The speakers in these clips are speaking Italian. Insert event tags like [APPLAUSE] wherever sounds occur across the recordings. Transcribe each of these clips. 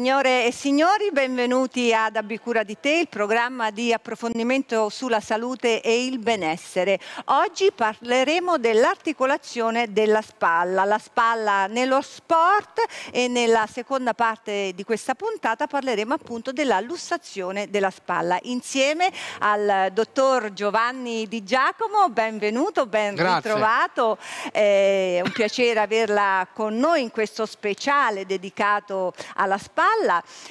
Signore e signori, benvenuti ad Abicura di Te, il programma di approfondimento sulla salute e il benessere. Oggi parleremo dell'articolazione della spalla, la spalla nello sport e nella seconda parte di questa puntata parleremo appunto della lussazione della spalla insieme al dottor Giovanni Di Giacomo, benvenuto, ben Grazie. ritrovato, è un piacere averla con noi in questo speciale dedicato alla spalla,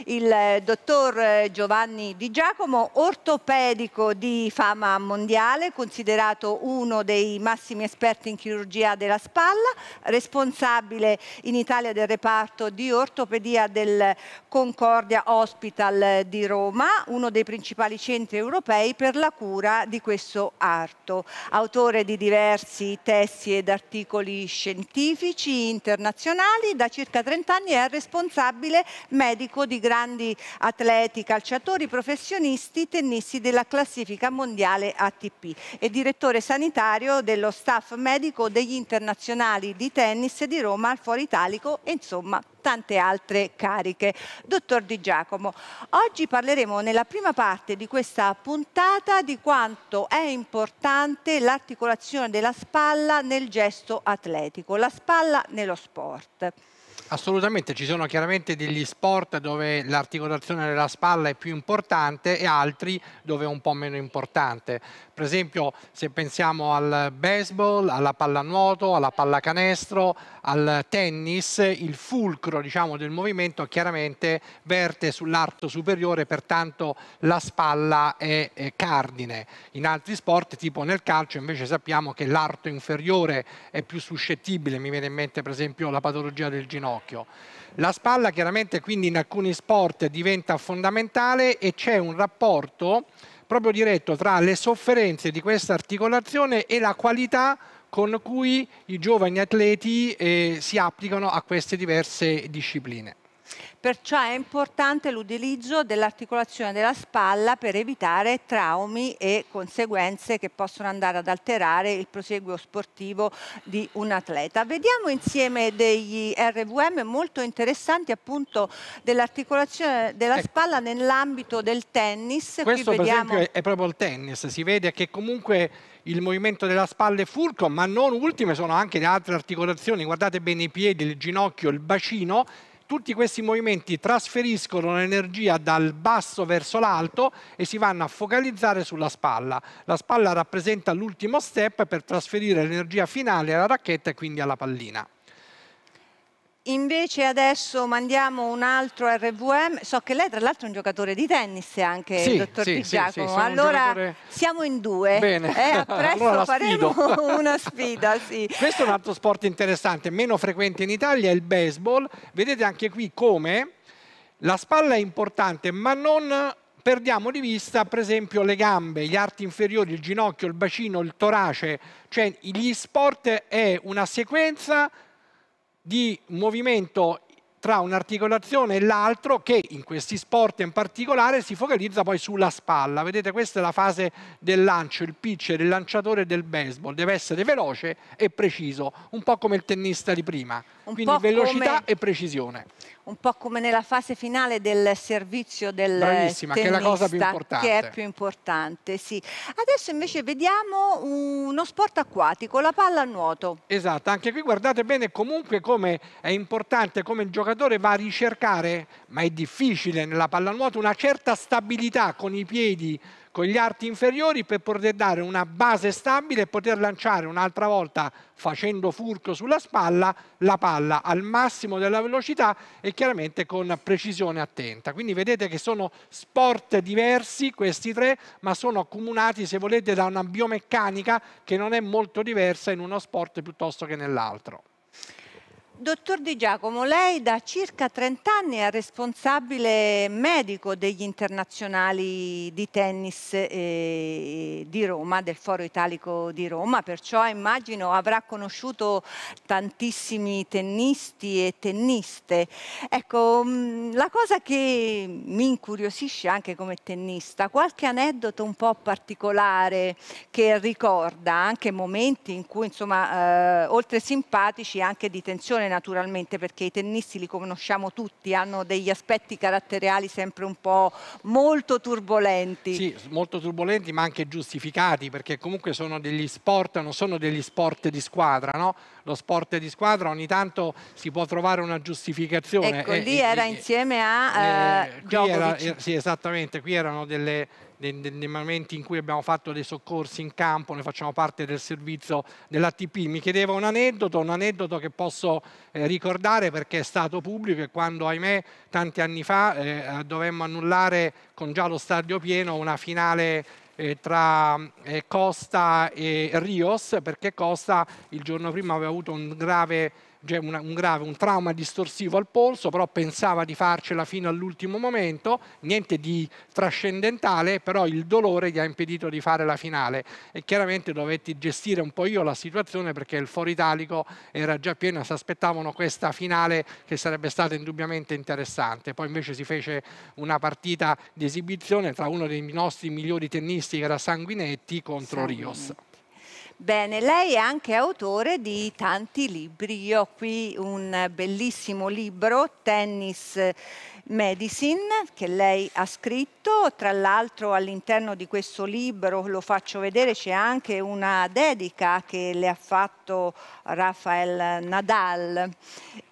il eh, dottor eh, Giovanni Di Giacomo, ortopedico di fama mondiale, considerato uno dei massimi esperti in chirurgia della spalla, responsabile in Italia del reparto di ortopedia del Concordia Hospital di Roma, uno dei principali centri europei per la cura di questo arto, autore di diversi testi ed articoli scientifici internazionali, da circa 30 anni è responsabile medico di grandi atleti, calciatori, professionisti, tennisti della classifica mondiale ATP e direttore sanitario dello staff medico degli internazionali di tennis di Roma al Foro Italico e insomma tante altre cariche. Dottor Di Giacomo, oggi parleremo nella prima parte di questa puntata di quanto è importante l'articolazione della spalla nel gesto atletico, la spalla nello sport. Assolutamente, ci sono chiaramente degli sport dove l'articolazione della spalla è più importante e altri dove è un po' meno importante. Per esempio, se pensiamo al baseball, alla pallanuoto, alla pallacanestro, al tennis, il fulcro diciamo, del movimento chiaramente verte sull'arto superiore, pertanto la spalla è, è cardine. In altri sport, tipo nel calcio, invece sappiamo che l'arto inferiore è più suscettibile, mi viene in mente per esempio la patologia del ginocchio. La spalla chiaramente quindi in alcuni sport diventa fondamentale e c'è un rapporto proprio diretto tra le sofferenze di questa articolazione e la qualità con cui i giovani atleti eh, si applicano a queste diverse discipline. Perciò è importante l'utilizzo dell'articolazione della spalla per evitare traumi e conseguenze che possono andare ad alterare il proseguo sportivo di un atleta. Vediamo insieme degli RVM molto interessanti appunto dell'articolazione della Ecco. spalla nell'ambito del tennis. Questo Qui per vediamo... esempio è, è proprio il tennis, si vede che comunque il movimento della spalla è fulcro, ma non ultime sono anche le altre articolazioni, guardate bene i piedi, il ginocchio, il bacino, tutti questi movimenti trasferiscono l'energia dal basso verso l'alto e si vanno a focalizzare sulla spalla. La spalla rappresenta l'ultimo step per trasferire l'energia finale alla racchetta e quindi alla pallina. Invece adesso mandiamo un altro RVM. So che lei tra l'altro è un giocatore di tennis anche, Sì, dottor sì, Di sì, Giacomo. sì, un allora giocatore- siamo in due. Bene. Eh, a [LAUGHS] presto Allora faremo [LAUGHS] una sfida, sì. Questo è un altro sport interessante, meno frequente in Italia, è il baseball. Vedete anche qui come la spalla è importante, ma non perdiamo di vista, per esempio, le gambe, gli arti inferiori, il ginocchio, il bacino, il torace. Cioè, gli sport è una sequenza di movimento tra un'articolazione e l'altro che in questi sport in particolare si focalizza poi sulla spalla. Vedete, questa è la fase del lancio, il pitcher, il lanciatore del baseball. Deve essere veloce e preciso, un po' come il tennista di prima. Un Quindi velocità come- e precisione. un po' come nella fase finale del servizio del Bravissima, che è la cosa più tennista, importante. che è più importante, sì. Adesso invece vediamo uno sport acquatico, la palla a nuoto. Esatto, anche qui guardate bene comunque come è importante come il giocatore va a ricercare, ma è difficile nella pallanuoto, una certa stabilità con i piedi, con gli arti inferiori per poter dare una base stabile e poter lanciare un'altra volta facendo furco sulla spalla la palla al massimo della velocità e chiaramente con precisione attenta. Quindi vedete che sono sport diversi questi tre, ma sono accomunati se volete da una biomeccanica che non è molto diversa in uno sport piuttosto che nell'altro. Dottor Di Giacomo, lei da circa 30 anni è responsabile medico degli internazionali di tennis eh, di Roma, del Foro Italico di Roma, perciò immagino avrà conosciuto tantissimi tennisti e tenniste. Ecco, mh, la cosa che mi incuriosisce anche come tennista, qualche aneddoto un po' particolare che ricorda anche momenti in cui, insomma, eh, oltre simpatici, anche di tensione naturalmente perché i tennisti li conosciamo tutti, hanno degli aspetti caratteriali sempre un po' molto turbolenti. Sì, molto turbolenti ma anche giustificati perché comunque sono degli sport, non sono degli sport di squadra, no? Lo sport di squadra ogni tanto si può trovare una giustificazione. Ecco, lì era insieme a eh, Djokovic. Era, eh, sì, esattamente, qui erano delle nei, nei, momenti in cui abbiamo fatto dei soccorsi in campo, noi facciamo parte del servizio dell'ATP. Mi chiedeva un aneddoto, un aneddoto che posso eh, ricordare perché è stato pubblico e quando, ahimè, tanti anni fa eh, dovemmo annullare con già lo stadio pieno una finale eh, tra eh, Costa e Rios perché Costa il giorno prima aveva avuto un grave una, un grave, un trauma distorsivo al polso, però pensava di farcela fino all'ultimo momento, niente di trascendentale, però il dolore gli ha impedito di fare la finale e chiaramente dovetti gestire un po' io la situazione perché il foro italico era già pieno, si aspettavano questa finale che sarebbe stata indubbiamente interessante, poi invece si fece una partita di esibizione tra uno dei nostri migliori tennisti che era Sanguinetti contro Sanguinetti. Rios. Bene, lei è anche autore di tanti libri. Io ho qui un bellissimo libro, Tennis Medicine, che lei ha scritto. Tra l'altro all'interno di questo libro, lo faccio vedere, c'è anche una dedica che le ha fatto Rafael Nadal,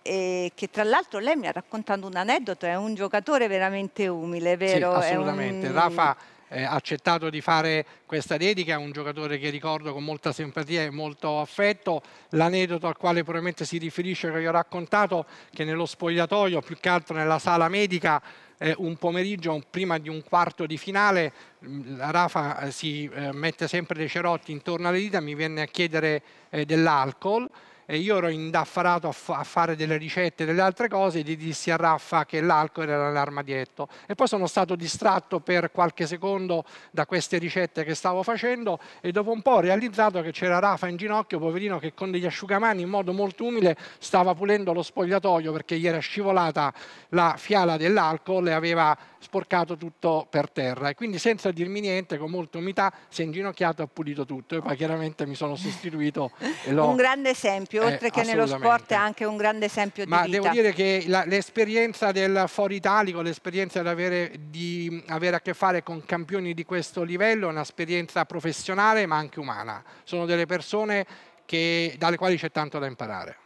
e che tra l'altro lei mi ha raccontato un aneddoto, è un giocatore veramente umile, vero? Sì, assolutamente. Un... Rafa eh, accettato di fare questa dedica, è un giocatore che ricordo con molta simpatia e molto affetto. L'aneddoto al quale probabilmente si riferisce che vi ho raccontato, che nello spogliatoio, più che altro nella sala medica, eh, un pomeriggio prima di un quarto di finale, mm, Rafa eh, si eh, mette sempre dei cerotti intorno alle dita, mi viene a chiedere eh, dell'alcol e io ero indaffarato a, a, fare delle ricette e delle altre cose e gli dissi a Raffa che l'alcol era nell'armadietto e poi sono stato distratto per qualche secondo da queste ricette che stavo facendo e dopo un po' ho realizzato che c'era Rafa in ginocchio, poverino, che con degli asciugamani in modo molto umile stava pulendo lo spogliatoio perché gli era scivolata la fiala dell'alcol e aveva sporcato tutto per terra. E quindi senza dirmi niente con molta umiltà si è inginocchiato e ha pulito tutto. E poi chiaramente mi sono sostituito un grande esempio oltre eh, che nello sport è anche un grande esempio ma di vita. devo dire che l'esperienza del foro italico l'esperienza di avere, di avere a che fare con campioni di questo livello è un'esperienza professionale ma anche umana. Sono delle persone che, dalle quali c'è tanto da imparare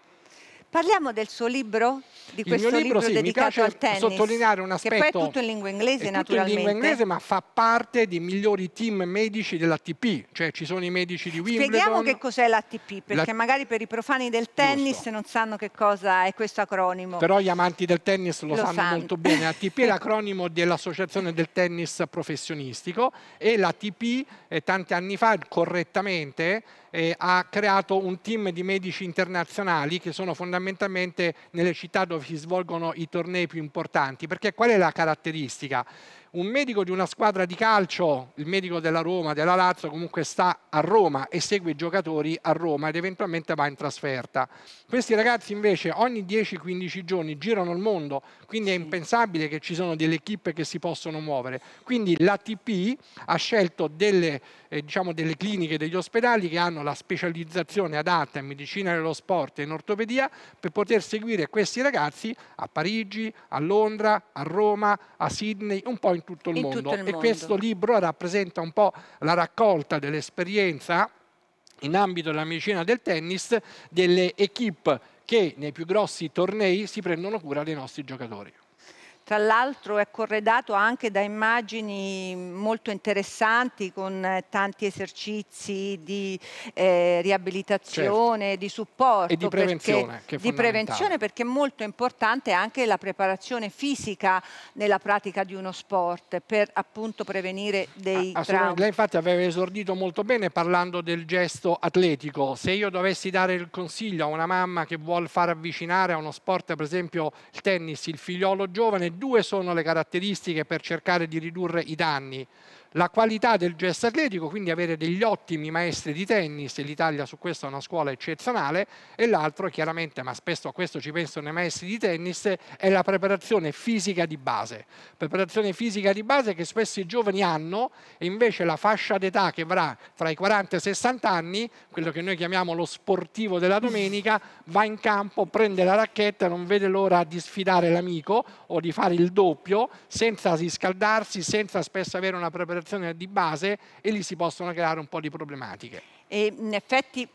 Parliamo del suo libro? Di questo libro, libro sì, dedicato al tennis? sottolineare un aspetto... Che poi è tutto in lingua inglese, è naturalmente. Tutto in lingua inglese, ma fa parte dei migliori team medici dell'ATP. Cioè ci sono i medici di Wimbledon... Spieghiamo che cos'è l'ATP, perché La... magari per i profani del tennis Giusto. non sanno che cosa è questo acronimo. Però gli amanti del tennis lo, lo sanno, sanno, molto bene. L'ATP è [LAUGHS] l'acronimo dell'Associazione del Tennis Professionistico e l'ATP eh, tanti anni fa, correttamente, eh, ha creato un team di medici internazionali che sono fondamentalmente nelle città dove si svolgono i tornei più importanti. Perché qual è la caratteristica? Un medico di una squadra di calcio, il medico della Roma, della Lazio, comunque sta a Roma e segue i giocatori a Roma ed eventualmente va in trasferta. Questi ragazzi invece ogni 10-15 giorni girano il mondo, quindi è impensabile che ci sono delle equipe che si possono muovere. Quindi l'ATP ha scelto delle, eh, diciamo delle cliniche, degli ospedali che hanno la specializzazione adatta in medicina dello sport e in ortopedia per poter seguire questi ragazzi a Parigi, a Londra, a Roma, a Sydney, un po' in tutto il, in mondo. Tutto il e questo libro rappresenta un po' la raccolta dell'esperienza in ambito della medicina del tennis delle equip che nei più grossi tornei si prendono cura dei nostri giocatori. Tra l'altro è corredato anche da immagini molto interessanti con eh, tanti esercizi di eh, riabilitazione, certo. di supporto. E di prevenzione. Perché, di prevenzione perché è molto importante anche la preparazione fisica nella pratica di uno sport per appunto prevenire dei ah, traumi. Lei infatti aveva esordito molto bene parlando del gesto atletico. Se io dovessi dare il consiglio a una mamma che vuole far avvicinare a uno sport, per esempio il tennis, il figliolo giovane, due sono le caratteristiche per cercare di ridurre i danni. La qualità del gesto atletico, quindi avere degli ottimi maestri di tennis, l'Italia su questo è una scuola eccezionale, e l'altro chiaramente, ma spesso a questo ci pensano i maestri di tennis, è la preparazione fisica di base. Preparazione fisica di base che spesso i giovani hanno e invece la fascia d'età che avrà tra i 40 e i 60 anni, quello che noi chiamiamo lo sportivo della domenica, va in campo, prende la racchetta, non vede l'ora di sfidare l'amico o di fare il doppio senza riscaldarsi, senza spesso avere una preparazione operazione di base e lì si possono creare un po' di problematiche. E in effetti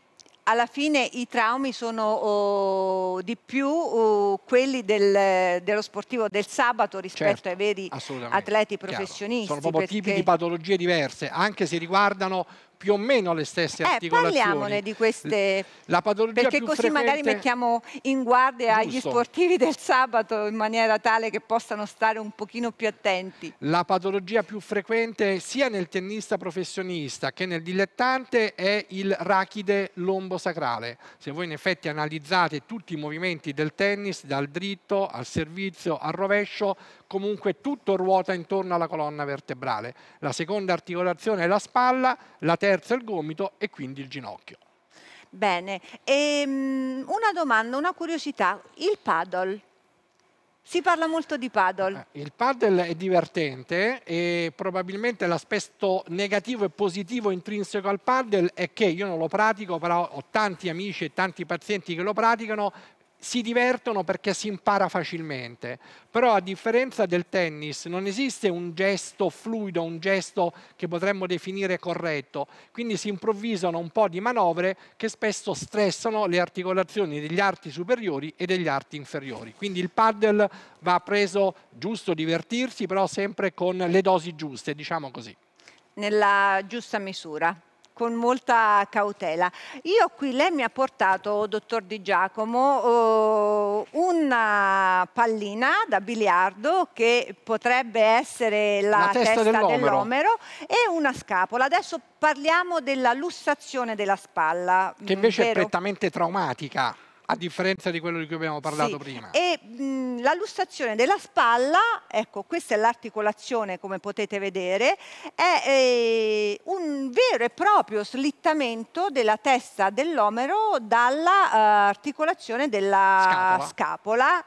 alla fine i traumi sono oh, di più oh, quelli del, dello sportivo del sabato rispetto certo, ai veri atleti professionisti. Chiaro. Sono proprio perché... tipi di patologie diverse, anche se riguardano più o meno le stesse eh, articolazioni. Parliamone di queste, la patologia perché così frequente... magari mettiamo in guardia Giusto. agli sportivi del sabato in maniera tale che possano stare un pochino più attenti. La patologia più frequente sia nel tennista professionista che nel dilettante è il rachide lombosacrale. Se voi in effetti analizzate tutti i movimenti del tennis, dal dritto al servizio al rovescio, comunque tutto ruota intorno alla colonna vertebrale. La seconda articolazione è la spalla, la terza è il gomito e quindi il ginocchio. Bene, e, um, una domanda, una curiosità, il paddle. Si parla molto di paddle. Eh, il paddle è divertente e probabilmente l'aspetto negativo e positivo intrinseco al paddle è che io non lo pratico, però ho tanti amici e tanti pazienti che lo praticano, si divertono perché si impara facilmente, però a differenza del tennis non esiste un gesto fluido, un gesto che potremmo definire corretto, quindi si improvvisano un po' di manovre che spesso stressano le articolazioni degli arti superiori e degli arti inferiori. Quindi il paddle va preso giusto divertirsi, però sempre con le dosi giuste, diciamo così. Nella giusta misura con molta cautela. Io qui lei mi ha portato, dottor Di Giacomo, uh, una pallina da biliardo che potrebbe essere la, la testa, testa dell'omero dell e una scapola. Adesso parliamo della lussazione della spalla. Che invece vero? è prettamente traumatica a differenza di quello di cui abbiamo parlato sì. prima. E mh, la lussazione della spalla, ecco, questa è l'articolazione come potete vedere, è eh, un vero e proprio slittamento della testa dell'omero dall'articolazione uh, della scapola. scapola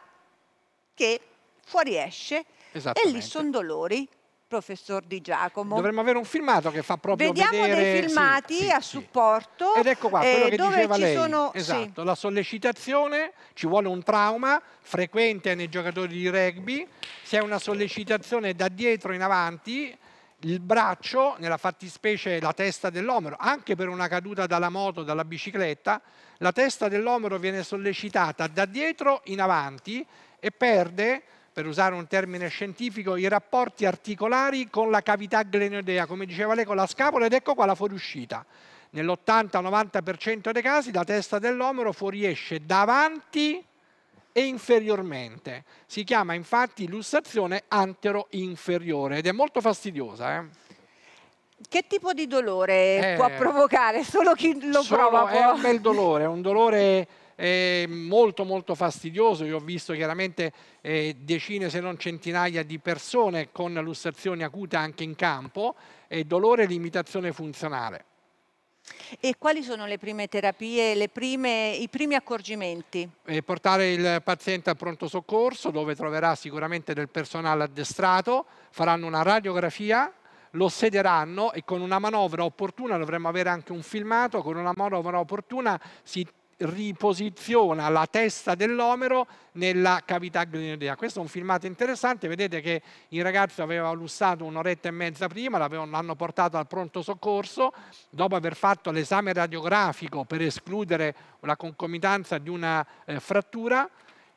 che fuoriesce e lì sono dolori professor Di Giacomo. Dovremmo avere un filmato che fa proprio Vediamo vedere... dei filmati sì, a sì, supporto. Ed ecco qua, quello eh, che diceva lei. Sono... Esatto, la sollecitazione, ci vuole un trauma frequente nei giocatori di rugby, se è una sollecitazione da dietro in avanti, il braccio, nella fattispecie la testa dell'omero, anche per una caduta dalla moto, dalla bicicletta, la testa dell'omero viene sollecitata da dietro in avanti e perde per usare un termine scientifico, i rapporti articolari con la cavità glenoidea, come diceva lei, con la scapola, ed ecco qua la fuoriuscita. Nell'80-90% dei casi la testa dell'omero fuoriesce davanti e inferiormente. Si chiama infatti lussazione antero-inferiore ed è molto fastidiosa. Eh? Che tipo di dolore eh, può provocare? Solo chi lo solo prova può... È un bel dolore, è un dolore eh, molto molto fastidioso. Io ho visto chiaramente eh, decine se non centinaia di persone con lussazioni acute anche in campo e dolore e limitazione funzionale. E quali sono le prime terapie, le prime, i primi accorgimenti? Eh, portare il paziente al pronto soccorso dove troverà sicuramente del personale addestrato, faranno una radiografia lo sederanno e con una manovra opportuna, dovremmo avere anche un filmato, con una manovra opportuna si riposiziona la testa dell'omero nella cavità glenoidea. Questo è un filmato interessante, vedete che il ragazzo aveva lussato un'oretta e mezza prima, l'hanno portato al pronto soccorso, dopo aver fatto l'esame radiografico per escludere la concomitanza di una eh, frattura,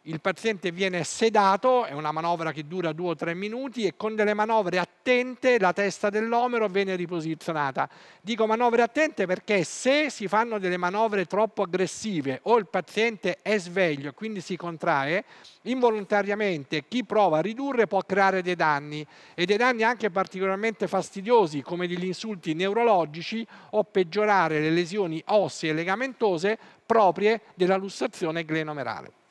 il paziente viene sedato, è una manovra che dura due o tre minuti e con delle manovre attente la testa dell'omero viene riposizionata. Dico manovre attente perché se si fanno delle manovre troppo aggressive o il paziente è sveglio e quindi si contrae, involontariamente chi prova a ridurre può creare dei danni e dei danni anche particolarmente fastidiosi come degli insulti neurologici o peggiorare le lesioni ossee e legamentose proprie della lussazione glenomerale.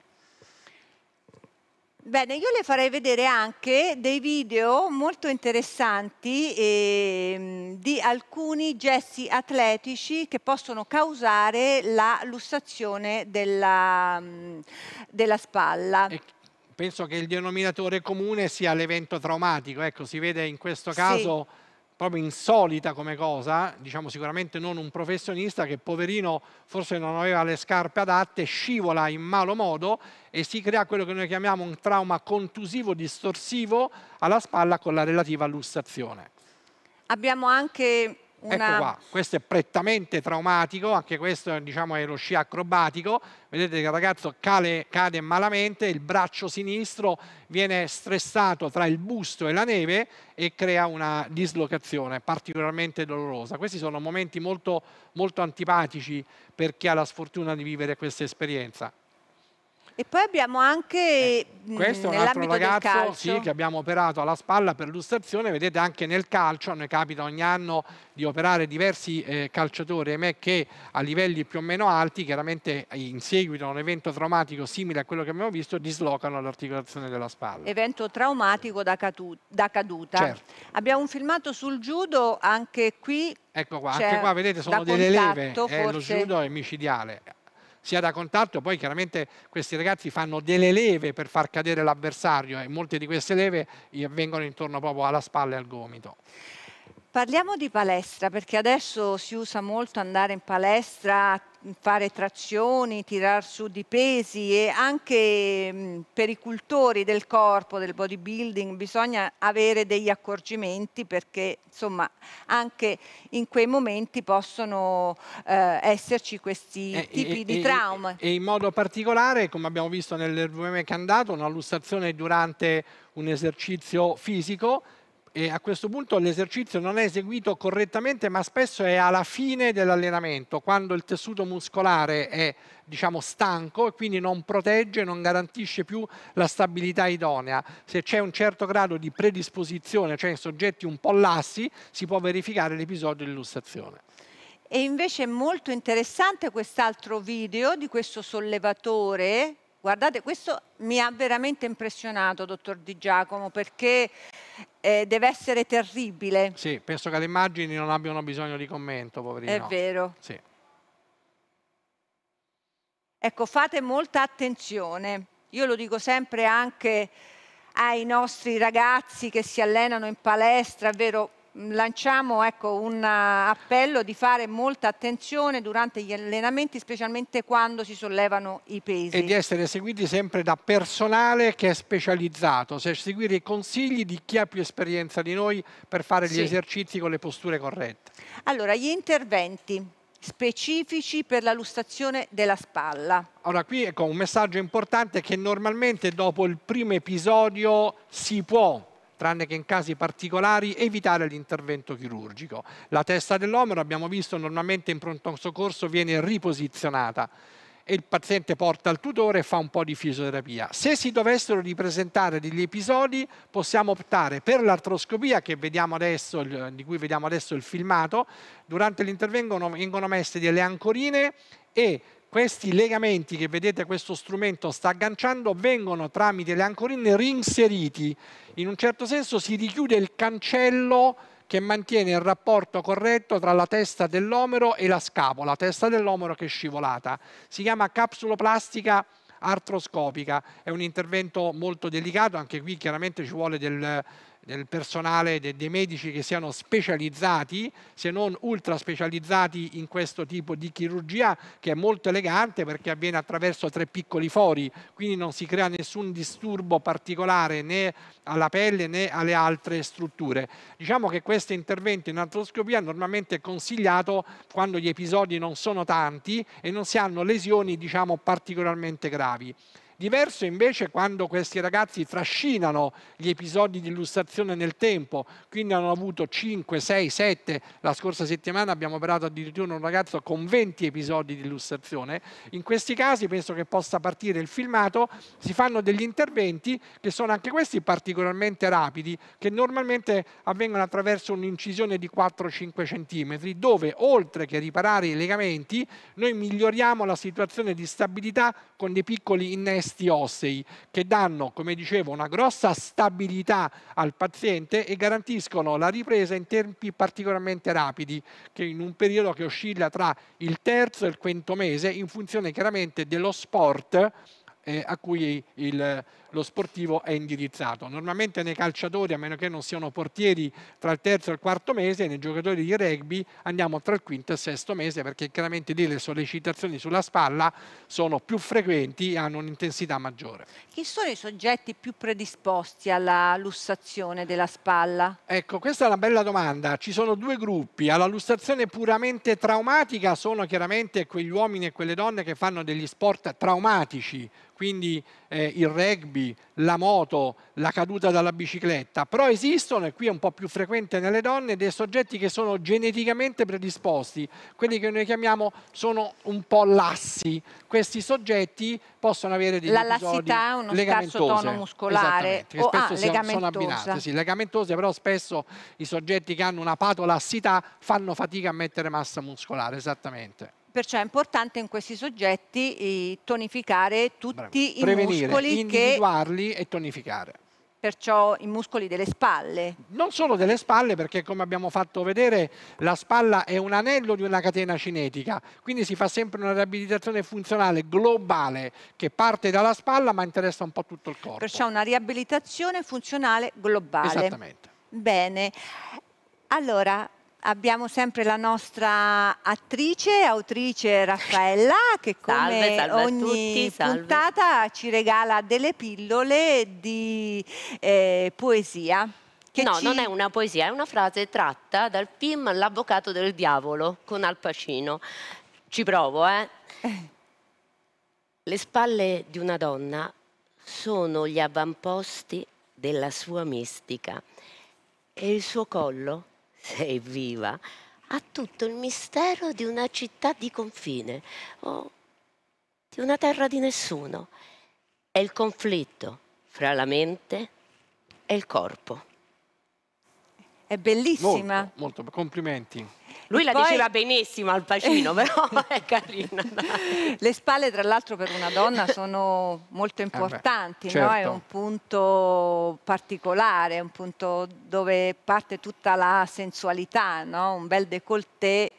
Bene, io le farei vedere anche dei video molto interessanti eh, di alcuni gesti atletici che possono causare la lussazione della, mm, della spalla. E penso che il denominatore comune sia l'evento traumatico, ecco, si vede in questo caso... Sì proprio insolita come cosa, diciamo sicuramente non un professionista che poverino forse non aveva le scarpe adatte, scivola in malo modo e si crea quello che noi chiamiamo un trauma contusivo distorsivo alla spalla con la relativa lussazione. Abbiamo anche una... Ecco qua, questo è prettamente traumatico, anche questo diciamo, è lo sci acrobatico. Vedete che il ragazzo cade, cade malamente, il braccio sinistro viene stressato tra il busto e la neve e crea una dislocazione particolarmente dolorosa. Questi sono momenti molto, molto antipatici per chi ha la sfortuna di vivere questa esperienza. E poi abbiamo anche eh, questo è un altro ragazzo sì, che abbiamo operato alla spalla per illustrazione, vedete anche nel calcio, a noi capita ogni anno di operare diversi eh, calciatori me che a livelli più o meno alti, chiaramente in seguito a un evento traumatico simile a quello che abbiamo visto, dislocano l'articolazione della spalla. Evento traumatico da, da caduta. Certo. Abbiamo un filmato sul judo, anche qui Ecco qua, anche qua vedete sono delle leve, eh, lo judo è micidiale sia da contatto, poi chiaramente questi ragazzi fanno delle leve per far cadere l'avversario e molte di queste leve avvengono intorno proprio alla spalla e al gomito. Parliamo di palestra perché adesso si usa molto andare in palestra, fare trazioni, tirar su di pesi e anche per i cultori del corpo, del bodybuilding, bisogna avere degli accorgimenti perché insomma anche in quei momenti possono eh, esserci questi eh, tipi e, di e, trauma. E in modo particolare, come abbiamo visto nell'RVM che è andato, una lussazione durante un esercizio fisico e a questo punto l'esercizio non è eseguito correttamente, ma spesso è alla fine dell'allenamento, quando il tessuto muscolare è diciamo, stanco e quindi non protegge, non garantisce più la stabilità idonea. Se c'è un certo grado di predisposizione, cioè in soggetti un po' lassi, si può verificare l'episodio di illustrazione. E invece è molto interessante quest'altro video di questo sollevatore Guardate, questo mi ha veramente impressionato, dottor Di Giacomo, perché eh, deve essere terribile. Sì, penso che le immagini non abbiano bisogno di commento, poverino. È vero. Sì. Ecco, fate molta attenzione. Io lo dico sempre anche ai nostri ragazzi che si allenano in palestra, vero, lanciamo ecco, un appello di fare molta attenzione durante gli allenamenti, specialmente quando si sollevano i pesi. E di essere seguiti sempre da personale che è specializzato, cioè seguire i consigli di chi ha più esperienza di noi per fare gli sì. esercizi con le posture corrette. Allora, gli interventi specifici per la lussazione della spalla. Allora, qui ecco un messaggio importante che normalmente dopo il primo episodio si può tranne che in casi particolari, evitare l'intervento chirurgico. La testa dell'omero, abbiamo visto, normalmente in pronto soccorso viene riposizionata e il paziente porta al tutore e fa un po' di fisioterapia. Se si dovessero ripresentare degli episodi, possiamo optare per l'artroscopia di cui vediamo adesso il filmato. Durante l'intervento vengono messe delle ancorine e questi legamenti che vedete questo strumento sta agganciando vengono tramite le ancorine reinseriti. In un certo senso si richiude il cancello che mantiene il rapporto corretto tra la testa dell'omero e la scapola, la testa dell'omero che è scivolata. Si chiama capsuloplastica artroscopica, è un intervento molto delicato, anche qui chiaramente ci vuole del, del personale, de, dei medici che siano specializzati, se non ultra specializzati in questo tipo di chirurgia che è molto elegante perché avviene attraverso tre piccoli fori, quindi non si crea nessun disturbo particolare né alla pelle né alle altre strutture. Diciamo che questo intervento in artroscopia normalmente è consigliato quando gli episodi non sono tanti e non si hanno lesioni diciamo particolarmente gravi. Diverso invece quando questi ragazzi trascinano gli episodi di illustrazione nel tempo, quindi hanno avuto 5, 6, 7, la scorsa settimana abbiamo operato addirittura un ragazzo con 20 episodi di illustrazione. In questi casi penso che possa partire il filmato, si fanno degli interventi che sono anche questi particolarmente rapidi, che normalmente avvengono attraverso un'incisione di 4-5 cm, dove oltre che riparare i legamenti, noi miglioriamo la situazione di stabilità con dei piccoli innesti testi ossei che danno, come dicevo, una grossa stabilità al paziente e garantiscono la ripresa in tempi particolarmente rapidi, che in un periodo che oscilla tra il terzo e il quinto mese, in funzione chiaramente dello sport eh, a cui il, lo sportivo è indirizzato. Normalmente nei calciatori, a meno che non siano portieri tra il terzo e il quarto mese, nei giocatori di rugby andiamo tra il quinto e il sesto mese perché chiaramente lì le sollecitazioni sulla spalla sono più frequenti e hanno un'intensità maggiore. Chi sono i soggetti più predisposti alla lussazione della spalla? Ecco, questa è una bella domanda. Ci sono due gruppi. Alla lussazione puramente traumatica sono chiaramente quegli uomini e quelle donne che fanno degli sport traumatici, quindi eh, il rugby, la moto, la caduta dalla bicicletta, però esistono, e qui è un po' più frequente nelle donne, dei soggetti che sono geneticamente predisposti, quelli che noi chiamiamo sono un po' lassi. Questi soggetti possono avere degli La lassità uno scarso tono muscolare. Che o spesso ah, sono, sono abbinate, sì, legamentose, però spesso i soggetti che hanno una patolassità fanno fatica a mettere massa muscolare, esattamente. Perciò è importante in questi soggetti eh, tonificare tutti Bravo. i Prevenire, muscoli individuarli che... e tonificare. Perciò i muscoli delle spalle. Non solo delle spalle, perché come abbiamo fatto vedere, la spalla è un anello di una catena cinetica, quindi si fa sempre una riabilitazione funzionale globale che parte dalla spalla ma interessa un po' tutto il corpo. Perciò una riabilitazione funzionale globale. Esattamente. Bene. Allora, abbiamo sempre la nostra attrice, autrice Raffaella, che come salve, salve ogni tutti, puntata ci regala delle pillole di eh, poesia. no, ci... non è una poesia, è una frase tratta dal film L'avvocato del diavolo con Al Pacino. Ci provo, eh? [LAUGHS] Le spalle di una donna sono gli avamposti della sua mistica e il suo collo sei [LAUGHS] viva, ha tutto il mistero di una città di confine o di una terra di nessuno. È il conflitto fra la mente e il corpo. È bellissima. Molto, molto complimenti. Lui la poi... diceva benissimo al bacino, [LAUGHS] però [LAUGHS] è carina. Le spalle, tra l'altro, per una donna [LAUGHS] sono molto importanti, eh beh, certo. no? è un punto particolare, un punto dove parte tutta la sensualità, no? un bel décolleté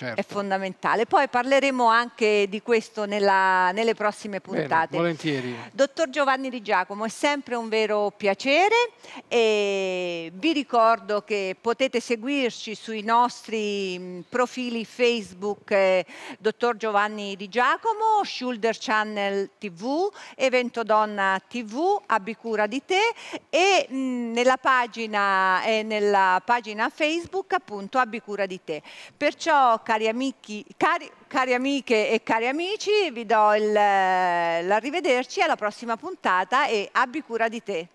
certo. è fondamentale. Poi parleremo anche di questo nella, nelle prossime puntate. Bene, volentieri. Dottor Giovanni Di Giacomo, è sempre un vero piacere e vi ricordo che potete seguirci sui nostri profili Facebook eh, Dottor Giovanni Di Giacomo, Shoulder Channel TV, Evento Donna TV, Abbi cura di te e mh, nella pagina, eh, nella pagina Facebook appunto Abbi cura di te. Perciò cari, amici, cari, cari amiche e cari amici, vi do l'arrivederci alla prossima puntata e abbi cura di te.